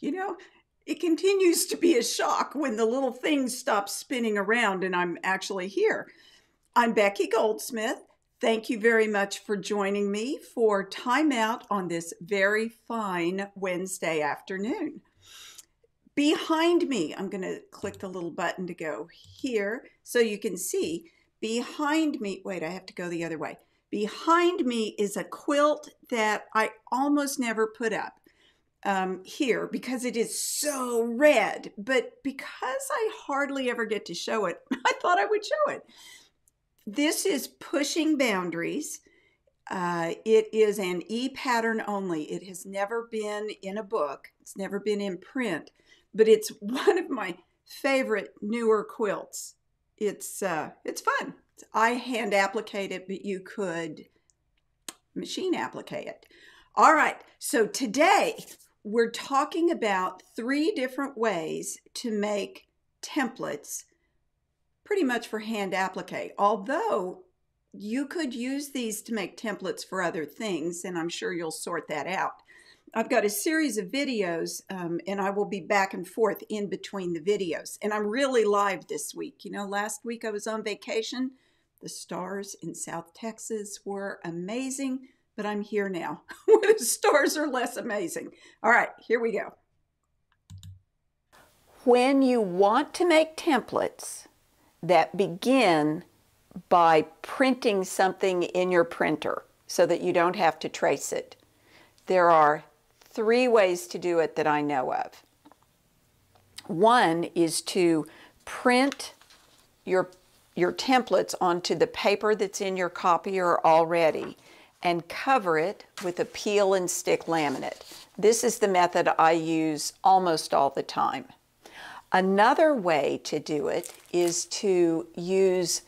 You know, it continues to be a shock when the little thing stops spinning around and I'm actually here. I'm Becky Goldsmith. Thank you very much for joining me for Time Out on this very fine Wednesday afternoon. Behind me, I'm going to click the little button to go here so you can see. Behind me, wait, I have to go the other way. Behind me is a quilt that I almost never put up um, here because it is so red. But because I hardly ever get to show it, I thought I would show it. This is Pushing Boundaries. Uh, it is an e pattern only. It has never been in a book, it's never been in print, but it's one of my favorite newer quilts. It's uh, it's fun. I hand appliqued it, but you could machine applique it. All right, so today we're talking about three different ways to make templates pretty much for hand applique. Although you could use these to make templates for other things, and I'm sure you'll sort that out. I've got a series of videos, um, and I will be back and forth in between the videos. And I'm really live this week. You know, last week I was on vacation. The stars in South Texas were amazing but I'm here now where the stars are less amazing. All right, here we go. When you want to make templates that begin by printing something in your printer so that you don't have to trace it, there are three ways to do it that I know of. One is to print your, your templates onto the paper that's in your copier already and cover it with a peel and stick laminate. This is the method I use almost all the time. Another way to do it is to use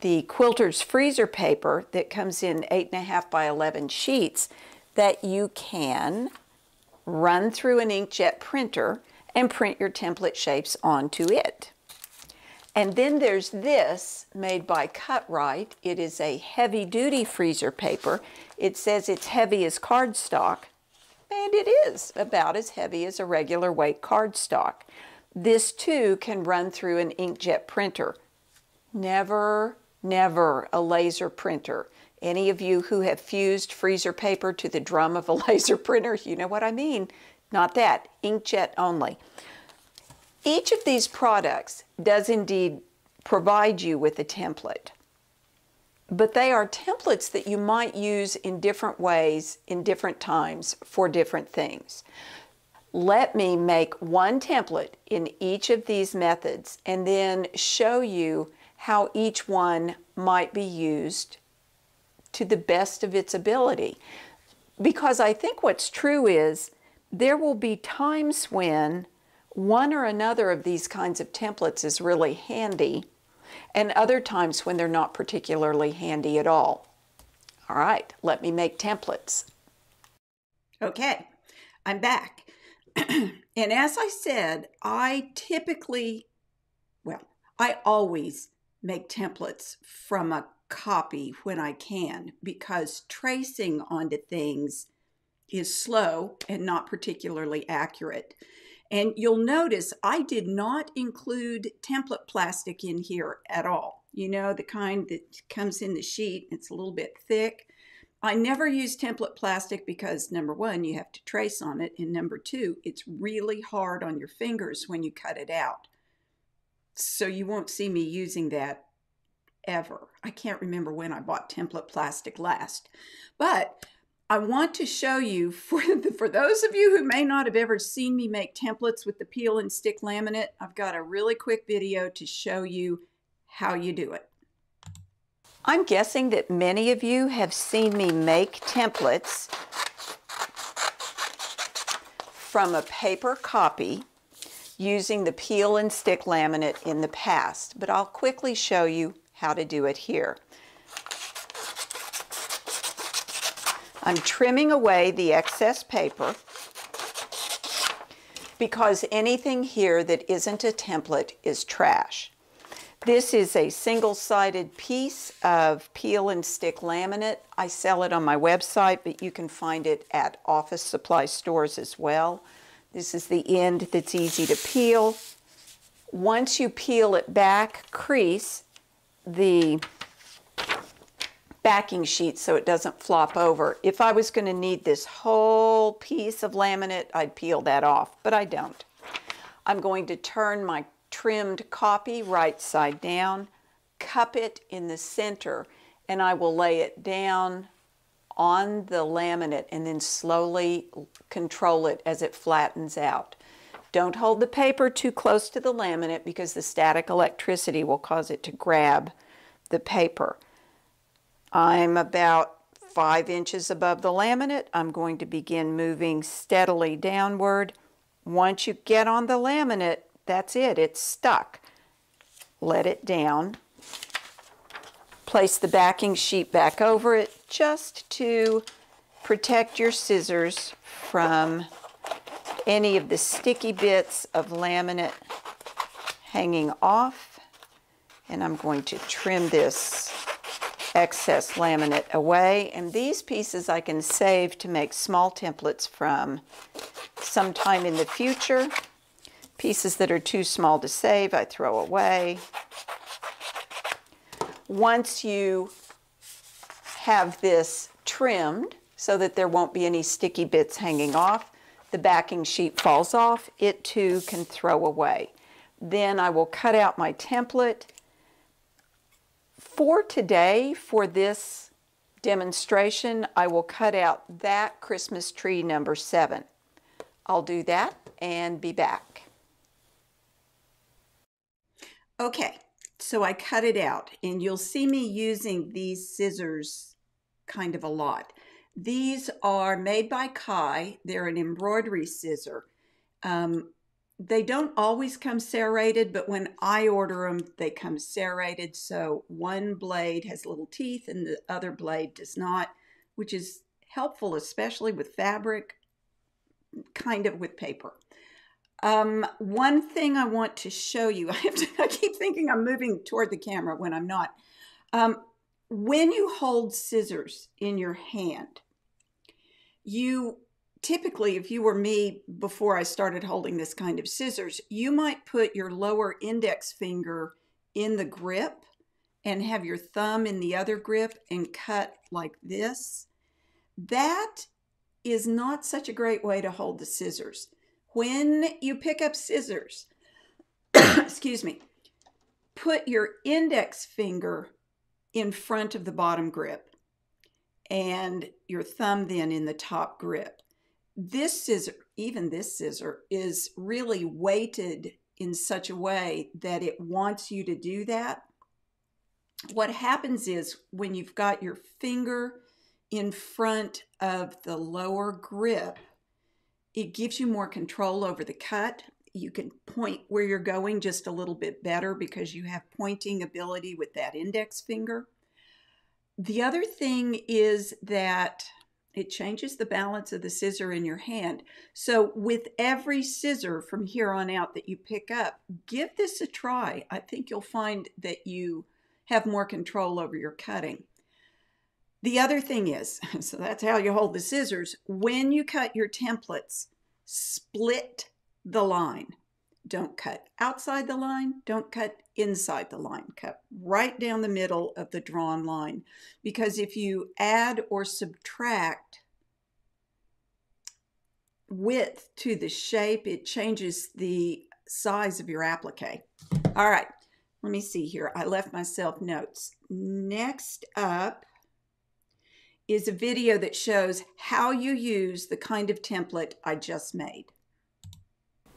the quilter's freezer paper that comes in 8.5 by 11 sheets that you can run through an inkjet printer and print your template shapes onto it. And then there's this made by Cut-Rite. It is a heavy duty freezer paper. It says it's heavy as cardstock, and it is about as heavy as a regular weight cardstock. This too can run through an inkjet printer. Never, never a laser printer. Any of you who have fused freezer paper to the drum of a laser printer, you know what I mean. Not that, inkjet only. Each of these products does indeed provide you with a template, but they are templates that you might use in different ways in different times for different things. Let me make one template in each of these methods and then show you how each one might be used to the best of its ability. Because I think what's true is there will be times when one or another of these kinds of templates is really handy, and other times when they're not particularly handy at all. All right, let me make templates. Okay, I'm back. and as I said, I typically, well, I always make templates from a copy when I can because tracing onto things is slow and not particularly accurate. And you'll notice I did not include template plastic in here at all. You know, the kind that comes in the sheet, it's a little bit thick. I never use template plastic because number one, you have to trace on it, and number two, it's really hard on your fingers when you cut it out. So you won't see me using that ever. I can't remember when I bought template plastic last. But I want to show you, for, the, for those of you who may not have ever seen me make templates with the peel and stick laminate, I've got a really quick video to show you how you do it. I'm guessing that many of you have seen me make templates from a paper copy using the peel and stick laminate in the past, but I'll quickly show you how to do it here. I'm trimming away the excess paper because anything here that isn't a template is trash. This is a single-sided piece of peel and stick laminate. I sell it on my website, but you can find it at office supply stores as well. This is the end that's easy to peel. Once you peel it back, crease the backing sheet so it doesn't flop over. If I was going to need this whole piece of laminate, I'd peel that off, but I don't. I'm going to turn my trimmed copy right side down, cup it in the center, and I will lay it down on the laminate and then slowly control it as it flattens out. Don't hold the paper too close to the laminate because the static electricity will cause it to grab the paper. I'm about five inches above the laminate. I'm going to begin moving steadily downward. Once you get on the laminate, that's it, it's stuck. Let it down. Place the backing sheet back over it just to protect your scissors from any of the sticky bits of laminate hanging off. And I'm going to trim this excess laminate away. And these pieces I can save to make small templates from sometime in the future. Pieces that are too small to save, I throw away. Once you have this trimmed so that there won't be any sticky bits hanging off, the backing sheet falls off, it too can throw away. Then I will cut out my template for today, for this demonstration, I will cut out that Christmas tree number seven. I'll do that and be back. Okay, so I cut it out and you'll see me using these scissors kind of a lot. These are made by Kai. They're an embroidery scissor. Um, they don't always come serrated, but when I order them, they come serrated. So one blade has little teeth and the other blade does not, which is helpful, especially with fabric, kind of with paper. Um, one thing I want to show you, I have to, I keep thinking I'm moving toward the camera when I'm not. Um, when you hold scissors in your hand, you typically, if you were me before I started holding this kind of scissors, you might put your lower index finger in the grip and have your thumb in the other grip and cut like this. That is not such a great way to hold the scissors. When you pick up scissors, excuse me, put your index finger in front of the bottom grip and your thumb then in the top grip this scissor, even this scissor, is really weighted in such a way that it wants you to do that. What happens is when you've got your finger in front of the lower grip, it gives you more control over the cut. You can point where you're going just a little bit better because you have pointing ability with that index finger. The other thing is that it changes the balance of the scissor in your hand. So, with every scissor from here on out that you pick up, give this a try. I think you'll find that you have more control over your cutting. The other thing is so that's how you hold the scissors. When you cut your templates, split the line. Don't cut outside the line, don't cut inside the line. Cut right down the middle of the drawn line. Because if you add or subtract width to the shape, it changes the size of your applique. All right, let me see here. I left myself notes. Next up is a video that shows how you use the kind of template I just made.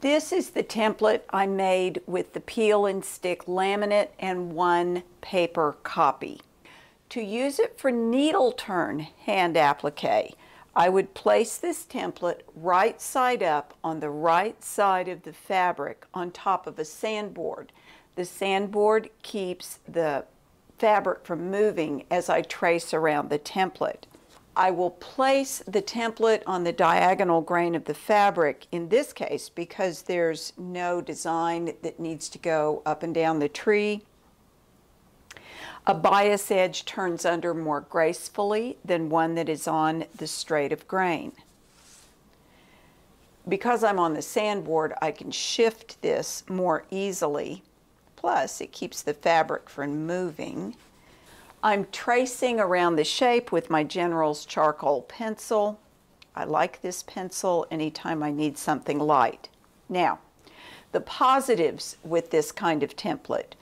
This is the template I made with the peel and stick laminate and one paper copy. To use it for needle turn hand applique, I would place this template right side up on the right side of the fabric on top of a sandboard. The sandboard keeps the fabric from moving as I trace around the template. I will place the template on the diagonal grain of the fabric in this case because there's no design that needs to go up and down the tree. A bias edge turns under more gracefully than one that is on the straight of grain. because I'm on the sandboard, I can shift this more easily. Plus, it keeps the fabric from moving. I'm tracing around the shape with my General's charcoal pencil. I like this pencil anytime I need something light. Now, the positives with this kind of template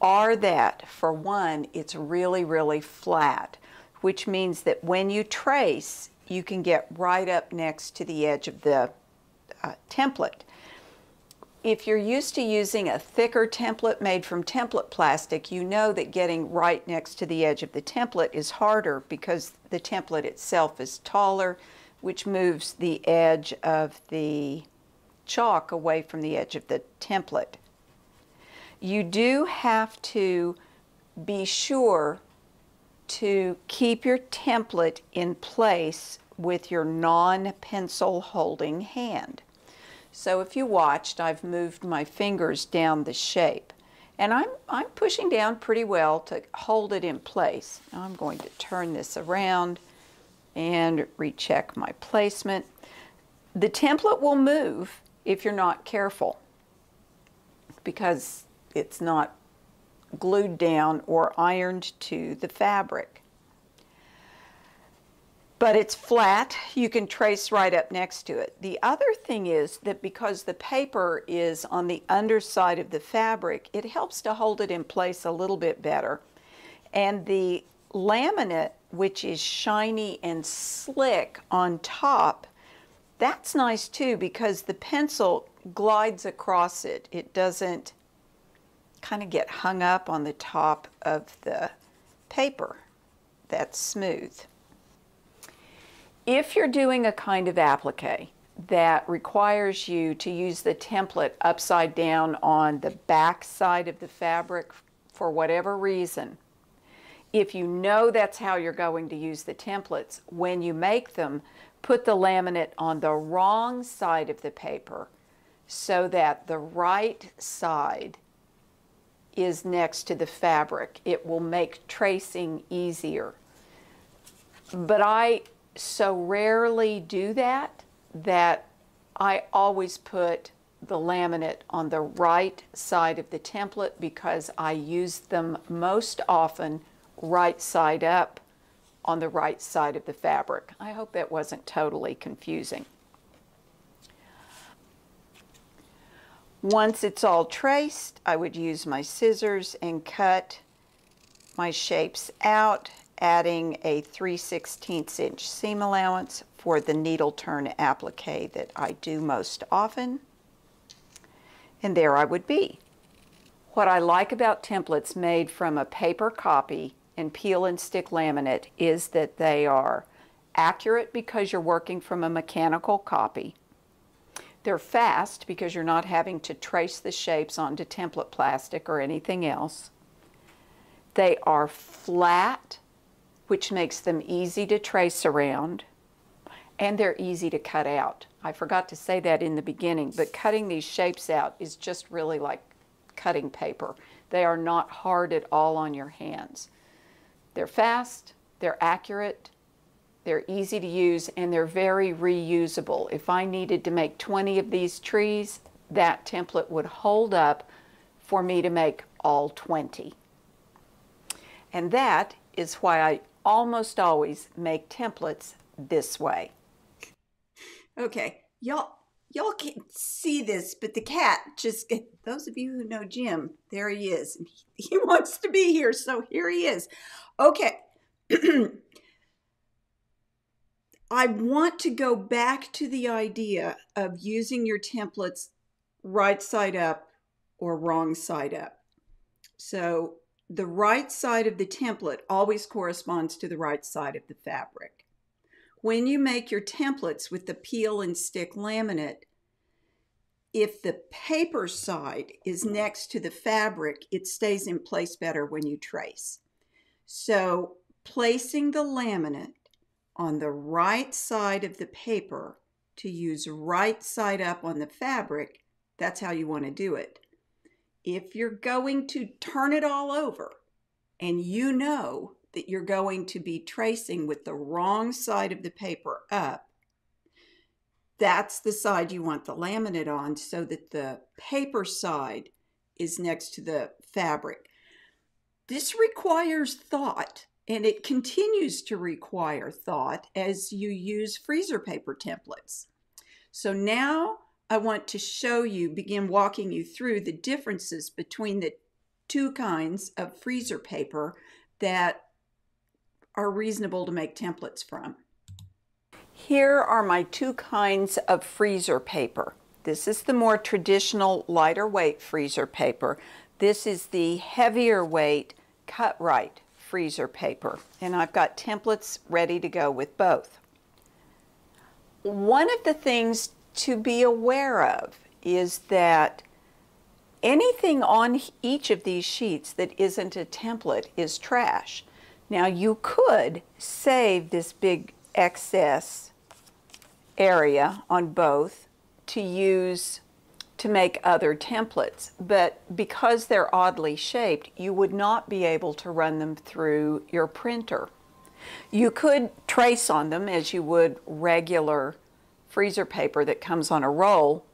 are that, for one, it's really, really flat, which means that when you trace, you can get right up next to the edge of the uh, template. If you're used to using a thicker template made from template plastic, you know that getting right next to the edge of the template is harder because the template itself is taller, which moves the edge of the chalk away from the edge of the template. You do have to be sure to keep your template in place with your non-pencil holding hand. So if you watched, I've moved my fingers down the shape. And I'm, I'm pushing down pretty well to hold it in place. Now I'm going to turn this around and recheck my placement. The template will move if you're not careful because it's not glued down or ironed to the fabric but it's flat. You can trace right up next to it. The other thing is that because the paper is on the underside of the fabric, it helps to hold it in place a little bit better. And the laminate, which is shiny and slick on top, that's nice too because the pencil glides across it. It doesn't kind of get hung up on the top of the paper. That's smooth. If you're doing a kind of applique that requires you to use the template upside down on the back side of the fabric for whatever reason, if you know that's how you're going to use the templates, when you make them, put the laminate on the wrong side of the paper so that the right side is next to the fabric. It will make tracing easier. But I so rarely do that that I always put the laminate on the right side of the template because I use them most often right side up on the right side of the fabric. I hope that wasn't totally confusing. Once it's all traced, I would use my scissors and cut my shapes out adding a 3 16 inch seam allowance for the needle turn applique that I do most often. And there I would be. What I like about templates made from a paper copy and peel and stick laminate is that they are accurate because you're working from a mechanical copy. They're fast because you're not having to trace the shapes onto template plastic or anything else. They are flat which makes them easy to trace around and they're easy to cut out. I forgot to say that in the beginning, but cutting these shapes out is just really like cutting paper. They are not hard at all on your hands. They're fast, they're accurate, they're easy to use, and they're very reusable. If I needed to make 20 of these trees, that template would hold up for me to make all 20. And that is why I almost always make templates this way. Okay, y'all y'all can't see this, but the cat just those of you who know Jim, there he is. He wants to be here, so here he is. Okay. I want to go back to the idea of using your templates right side up or wrong side up. So the right side of the template always corresponds to the right side of the fabric. When you make your templates with the peel and stick laminate, if the paper side is next to the fabric, it stays in place better when you trace. So placing the laminate on the right side of the paper to use right side up on the fabric, that's how you want to do it if you're going to turn it all over and you know that you're going to be tracing with the wrong side of the paper up, that's the side you want the laminate on so that the paper side is next to the fabric. This requires thought and it continues to require thought as you use freezer paper templates. So now I want to show you, begin walking you through the differences between the two kinds of freezer paper that are reasonable to make templates from. Here are my two kinds of freezer paper. This is the more traditional lighter weight freezer paper. This is the heavier weight Cut-Rite freezer paper. And I've got templates ready to go with both. One of the things to be aware of is that anything on each of these sheets that isn't a template is trash. Now you could save this big excess area on both to use to make other templates, but because they're oddly shaped, you would not be able to run them through your printer. You could trace on them as you would regular freezer paper that comes on a roll.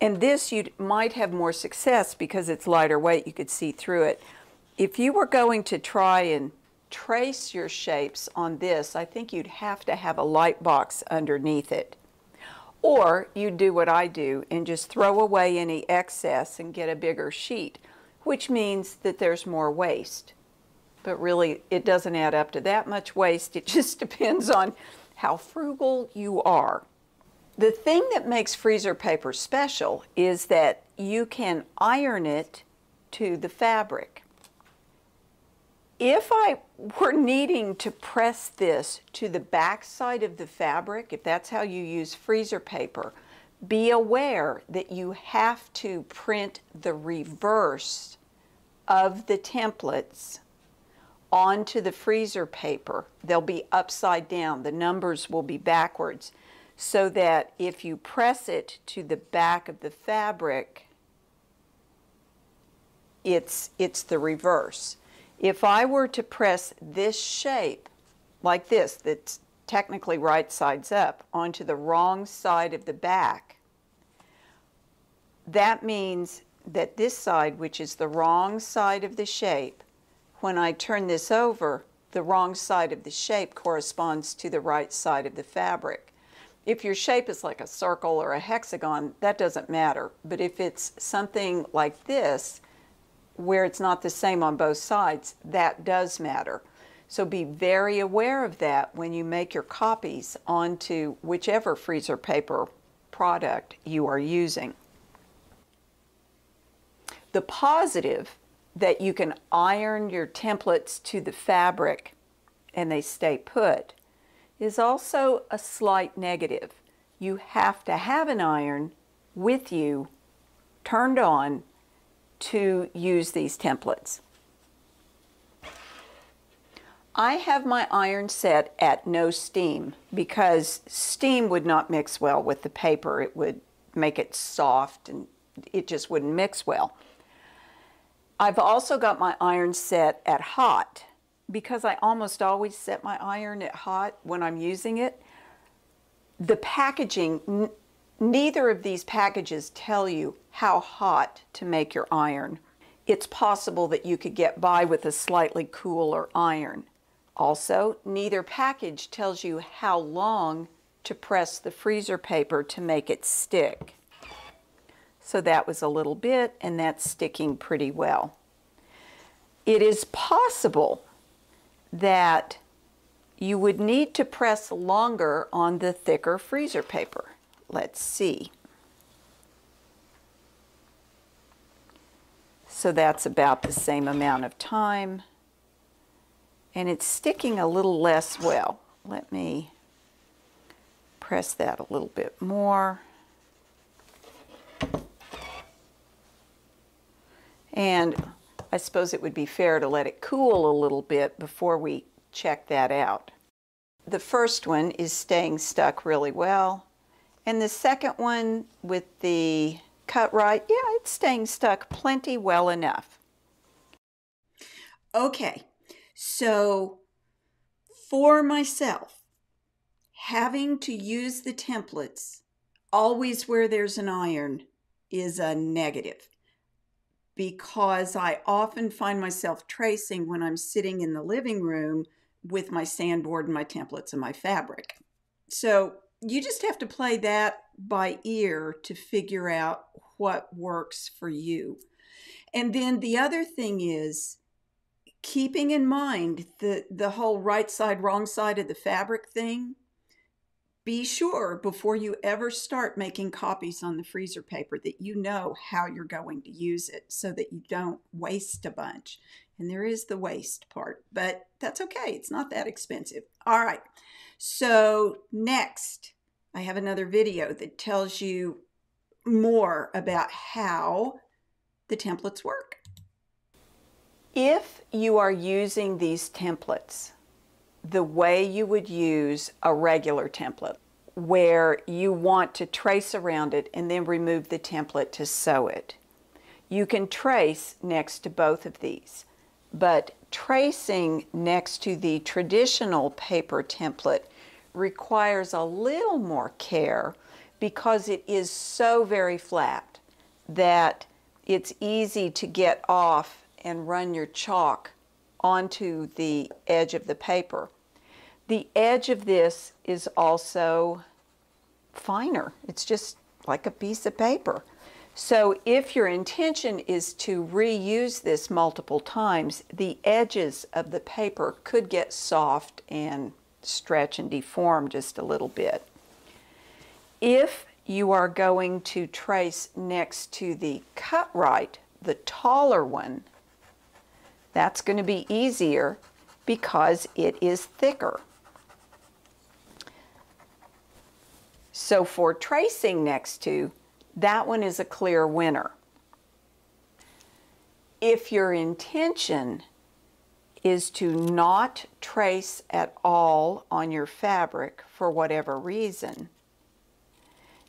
And this you might have more success because it's lighter weight, you could see through it. If you were going to try and trace your shapes on this, I think you'd have to have a light box underneath it. Or you do what I do and just throw away any excess and get a bigger sheet, which means that there's more waste. But really, it doesn't add up to that much waste. It just depends on how frugal you are. The thing that makes freezer paper special is that you can iron it to the fabric. If I were needing to press this to the back side of the fabric, if that's how you use freezer paper, be aware that you have to print the reverse of the templates onto the freezer paper. They'll be upside down. The numbers will be backwards so that if you press it to the back of the fabric, it's, it's the reverse. If I were to press this shape, like this, that's technically right sides up, onto the wrong side of the back, that means that this side, which is the wrong side of the shape, when I turn this over, the wrong side of the shape corresponds to the right side of the fabric. If your shape is like a circle or a hexagon, that doesn't matter. But if it's something like this, where it's not the same on both sides, that does matter. So be very aware of that when you make your copies onto whichever freezer paper product you are using. The positive that you can iron your templates to the fabric and they stay put is also a slight negative. You have to have an iron with you turned on to use these templates. I have my iron set at no steam because steam would not mix well with the paper. It would make it soft and it just wouldn't mix well. I've also got my iron set at hot because I almost always set my iron at hot when I'm using it. The packaging, neither of these packages tell you how hot to make your iron. It's possible that you could get by with a slightly cooler iron. Also, neither package tells you how long to press the freezer paper to make it stick. So that was a little bit and that's sticking pretty well. It is possible that you would need to press longer on the thicker freezer paper. Let's see. So that's about the same amount of time. And it's sticking a little less well. Let me press that a little bit more. And I suppose it would be fair to let it cool a little bit before we check that out. The first one is staying stuck really well. And the second one with the Cut-Rite, yeah, it's staying stuck plenty well enough. Okay, so for myself, having to use the templates always where there's an iron is a negative because I often find myself tracing when I'm sitting in the living room with my sandboard and my templates and my fabric. So you just have to play that by ear to figure out what works for you. And then the other thing is keeping in mind the the whole right side wrong side of the fabric thing be sure before you ever start making copies on the freezer paper that you know how you're going to use it so that you don't waste a bunch. And there is the waste part, but that's okay. It's not that expensive. All right. So next, I have another video that tells you more about how the templates work. If you are using these templates, the way you would use a regular template where you want to trace around it and then remove the template to sew it. You can trace next to both of these, but tracing next to the traditional paper template requires a little more care because it is so very flat that it's easy to get off and run your chalk onto the edge of the paper. The edge of this is also finer. It's just like a piece of paper. So if your intention is to reuse this multiple times, the edges of the paper could get soft and stretch and deform just a little bit. If you are going to trace next to the Cut-Rite, the taller one, that's going to be easier because it is thicker. So for tracing next to, that one is a clear winner. If your intention is to not trace at all on your fabric for whatever reason,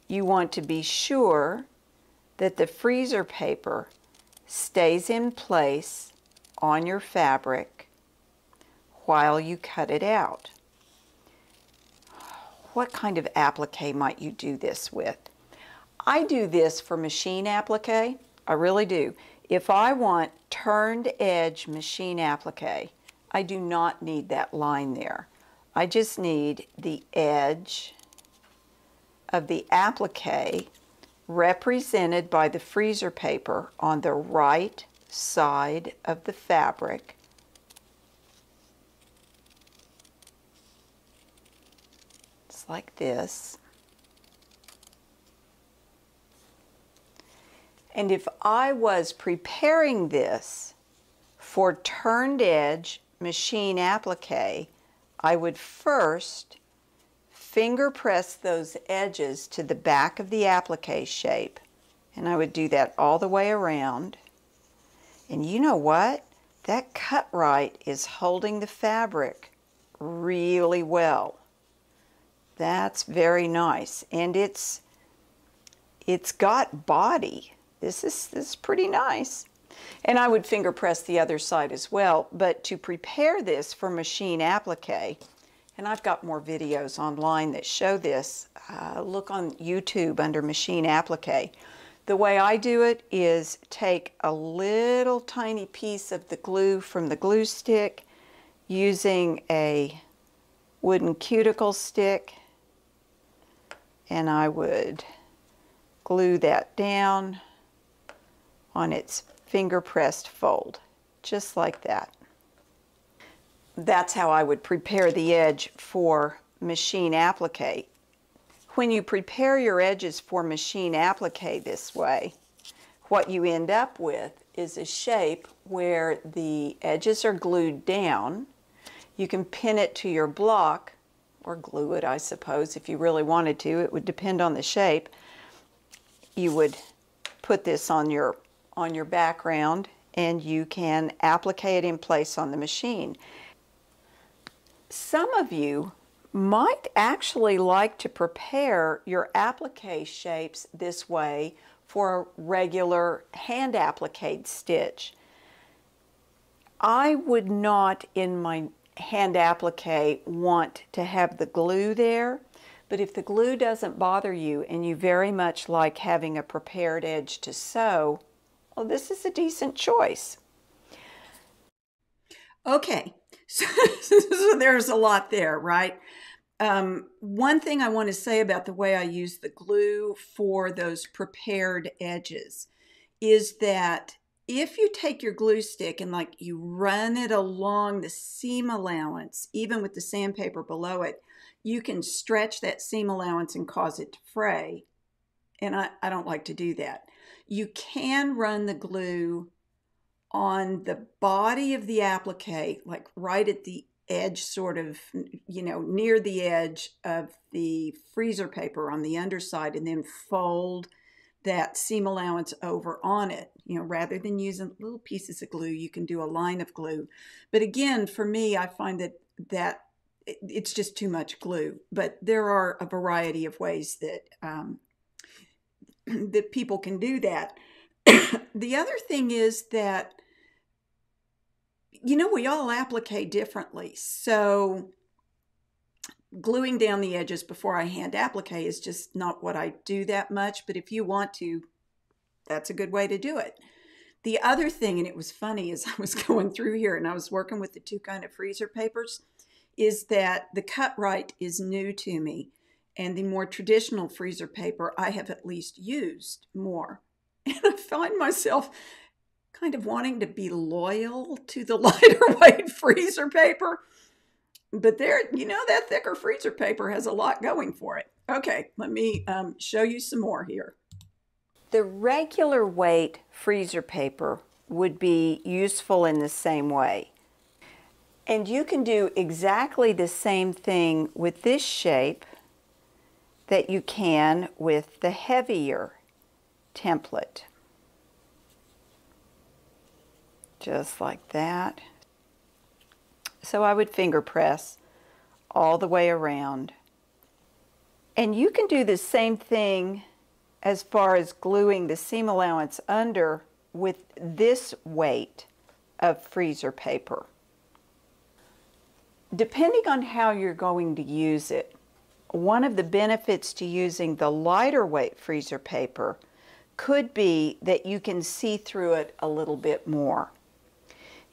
you want to be sure that the freezer paper stays in place on your fabric while you cut it out what kind of applique might you do this with? I do this for machine applique. I really do. If I want turned edge machine applique, I do not need that line there. I just need the edge of the applique represented by the freezer paper on the right side of the fabric like this. And if I was preparing this for turned edge machine applique, I would first finger press those edges to the back of the applique shape. And I would do that all the way around. And you know what? That Cut-Rite is holding the fabric really well. That's very nice. And it's it's got body. This is this is pretty nice. And I would finger press the other side as well. But to prepare this for machine applique, and I've got more videos online that show this. Uh, look on YouTube under machine applique. The way I do it is take a little tiny piece of the glue from the glue stick using a wooden cuticle stick and I would glue that down on its finger pressed fold, just like that. That's how I would prepare the edge for machine applique. When you prepare your edges for machine applique this way, what you end up with is a shape where the edges are glued down. You can pin it to your block or glue it, I suppose, if you really wanted to. It would depend on the shape. You would put this on your on your background and you can applique it in place on the machine. Some of you might actually like to prepare your applique shapes this way for a regular hand applique stitch. I would not in my hand applique want to have the glue there. But if the glue doesn't bother you and you very much like having a prepared edge to sew, well, this is a decent choice. Okay, so, so there's a lot there, right? Um, one thing I want to say about the way I use the glue for those prepared edges is that if you take your glue stick and like you run it along the seam allowance, even with the sandpaper below it, you can stretch that seam allowance and cause it to fray. And I, I don't like to do that. You can run the glue on the body of the applique, like right at the edge, sort of, you know, near the edge of the freezer paper on the underside, and then fold that seam allowance over on it. You know, rather than using little pieces of glue, you can do a line of glue. But again, for me, I find that that it's just too much glue. But there are a variety of ways that um, that people can do that. the other thing is that you know we all applique differently. So gluing down the edges before I hand applique is just not what I do that much. But if you want to, that's a good way to do it. The other thing, and it was funny as I was going through here and I was working with the two kind of freezer papers, is that the Cut-Rite is new to me. And the more traditional freezer paper I have at least used more. And I find myself kind of wanting to be loyal to the lighter weight freezer paper. But there, you know, that thicker freezer paper has a lot going for it. Okay, let me um, show you some more here. The regular weight freezer paper would be useful in the same way. And you can do exactly the same thing with this shape that you can with the heavier template. Just like that. So I would finger press all the way around. And you can do the same thing as far as gluing the seam allowance under with this weight of freezer paper. Depending on how you're going to use it, one of the benefits to using the lighter weight freezer paper could be that you can see through it a little bit more.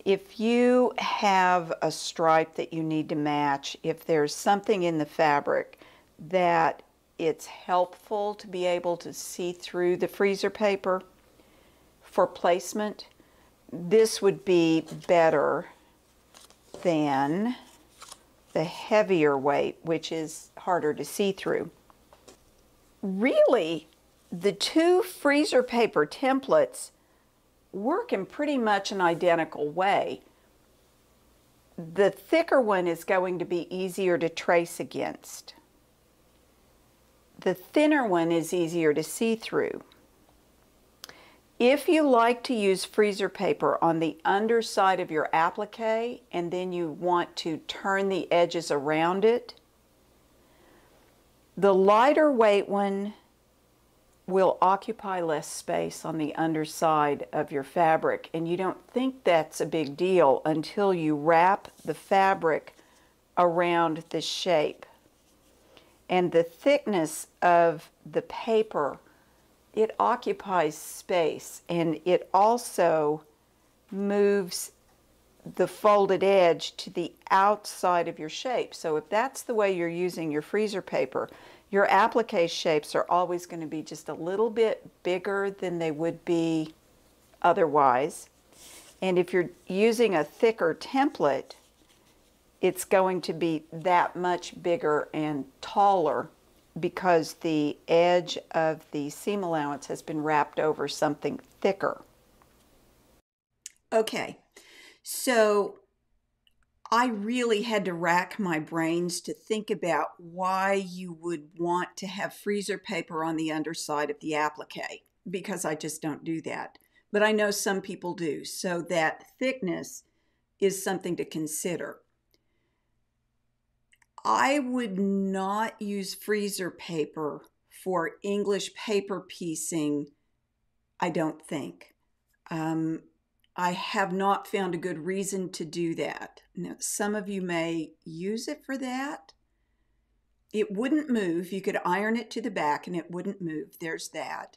If you have a stripe that you need to match, if there's something in the fabric that it's helpful to be able to see through the freezer paper for placement, this would be better than the heavier weight, which is harder to see through. Really, the two freezer paper templates work in pretty much an identical way. The thicker one is going to be easier to trace against. The thinner one is easier to see through. If you like to use freezer paper on the underside of your applique and then you want to turn the edges around it, the lighter weight one will occupy less space on the underside of your fabric and you don't think that's a big deal until you wrap the fabric around the shape. And the thickness of the paper it occupies space and it also moves the folded edge to the outside of your shape. So if that's the way you're using your freezer paper, your applique shapes are always going to be just a little bit bigger than they would be otherwise. And if you're using a thicker template, it's going to be that much bigger and taller because the edge of the seam allowance has been wrapped over something thicker. Okay, so I really had to rack my brains to think about why you would want to have freezer paper on the underside of the applique because I just don't do that. But I know some people do, so that thickness is something to consider. I would not use freezer paper for English paper piecing, I don't think. Um, I have not found a good reason to do that. Now, some of you may use it for that. it wouldn't move. You could iron it to the back and it wouldn't move. There's that.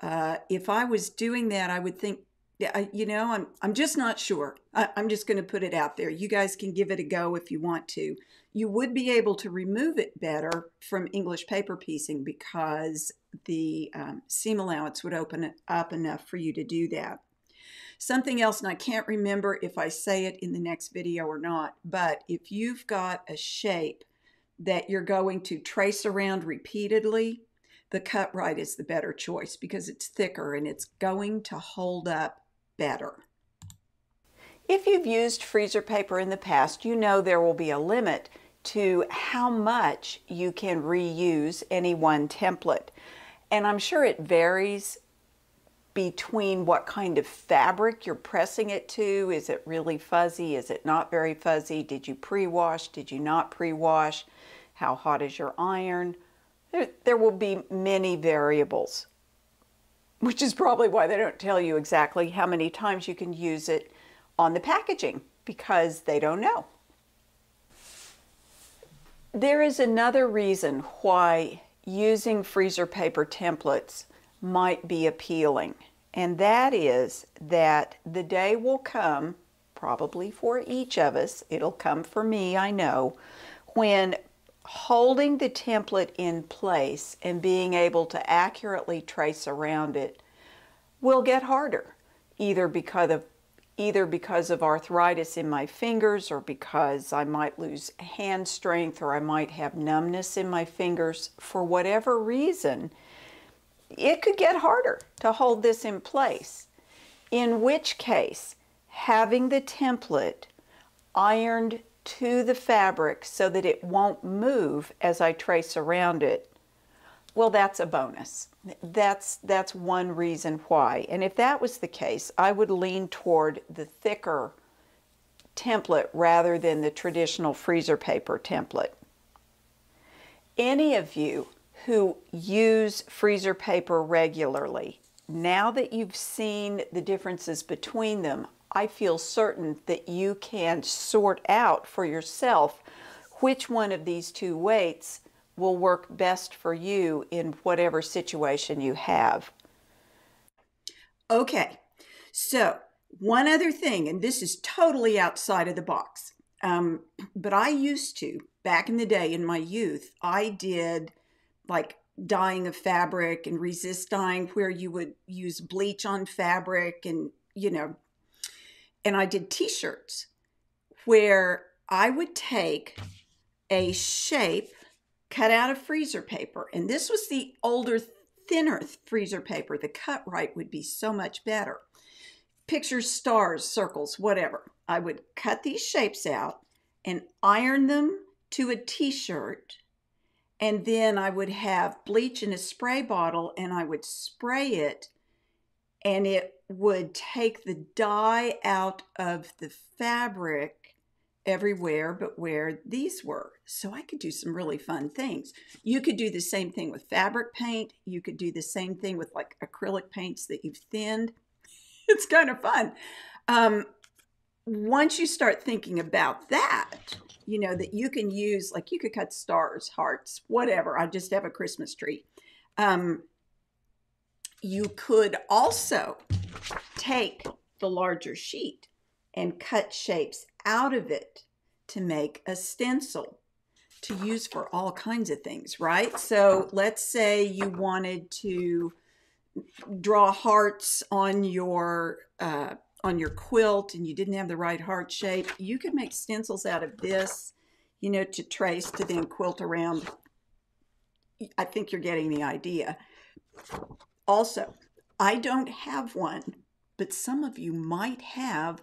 Uh, if I was doing that, I would think, yeah, you know, I'm I'm just not sure. I, I'm just going to put it out there. You guys can give it a go if you want to. You would be able to remove it better from English paper piecing because the um, seam allowance would open up enough for you to do that. Something else, and I can't remember if I say it in the next video or not, but if you've got a shape that you're going to trace around repeatedly, the Cut-Rite is the better choice because it's thicker and it's going to hold up better. If you've used freezer paper in the past, you know there will be a limit to how much you can reuse any one template. And I'm sure it varies between what kind of fabric you're pressing it to. Is it really fuzzy? Is it not very fuzzy? Did you pre-wash? Did you not pre-wash? How hot is your iron? There, there will be many variables, which is probably why they don't tell you exactly how many times you can use it on the packaging because they don't know. There is another reason why using freezer paper templates might be appealing, and that is that the day will come, probably for each of us, it'll come for me, I know, when holding the template in place and being able to accurately trace around it will get harder, either because of either because of arthritis in my fingers or because I might lose hand strength or I might have numbness in my fingers for whatever reason, it could get harder to hold this in place. In which case, having the template ironed to the fabric so that it won't move as I trace around it, well, that's a bonus. That's, that's one reason why. And if that was the case, I would lean toward the thicker template rather than the traditional freezer paper template. Any of you who use freezer paper regularly, now that you've seen the differences between them, I feel certain that you can sort out for yourself which one of these two weights will work best for you in whatever situation you have. Okay, so one other thing, and this is totally outside of the box, um, but I used to, back in the day in my youth, I did like dyeing of fabric and resist dyeing where you would use bleach on fabric and, you know, and I did t shirts where I would take a shape cut out of freezer paper. And this was the older, thinner freezer paper. The Cut-Rite would be so much better. Pictures, stars, circles, whatever. I would cut these shapes out and iron them to a t-shirt. And then I would have bleach in a spray bottle and I would spray it and it would take the dye out of the fabric everywhere but where these were. So I could do some really fun things. You could do the same thing with fabric paint. You could do the same thing with like acrylic paints that you've thinned. It's kind of fun. Um, once you start thinking about that, you know, that you can use, like you could cut stars, hearts, whatever. I just have a Christmas tree. Um, you could also take the larger sheet and cut shapes out of it to make a stencil to use for all kinds of things, right? So let's say you wanted to draw hearts on your uh, on your quilt and you didn't have the right heart shape, you could make stencils out of this, you know, to trace to then quilt around. I think you're getting the idea. Also, I don't have one but some of you might have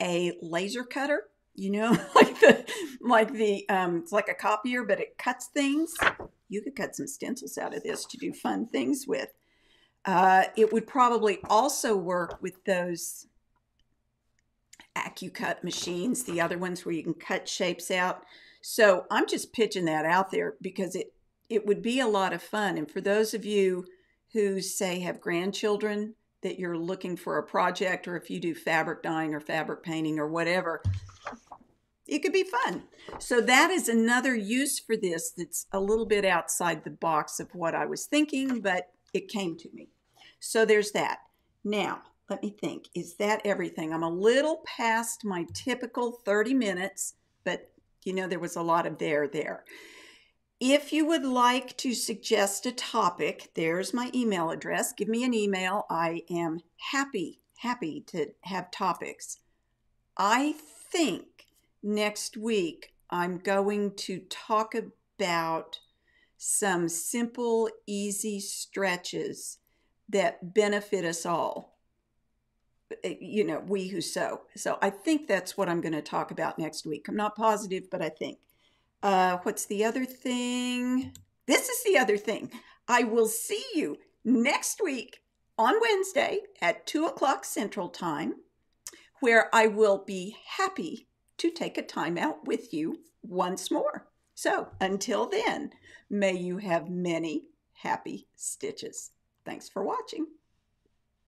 a laser cutter you know like the like the um it's like a copier but it cuts things you could cut some stencils out of this to do fun things with uh, it would probably also work with those AccuCut machines, the other ones where you can cut shapes out. So I'm just pitching that out there because it it would be a lot of fun. And for those of you who say have grandchildren that you're looking for a project or if you do fabric dyeing or fabric painting or whatever, it could be fun. So that is another use for this that's a little bit outside the box of what I was thinking, but it came to me. So there's that. Now, let me think. Is that everything? I'm a little past my typical 30 minutes, but you know, there was a lot of there there. If you would like to suggest a topic, there's my email address. Give me an email. I am happy, happy to have topics. I think next week I'm going to talk about some simple, easy stretches that benefit us all. Eh, you know, we who sew. So I think that's what I'm going to talk about next week. I'm not positive, but I think. Uh, what's the other thing? This is the other thing. I will see you next week on Wednesday at 2 o'clock Central Time, where I will be happy to take a time out with you once more. So until then, may you have many happy stitches. Thanks for watching.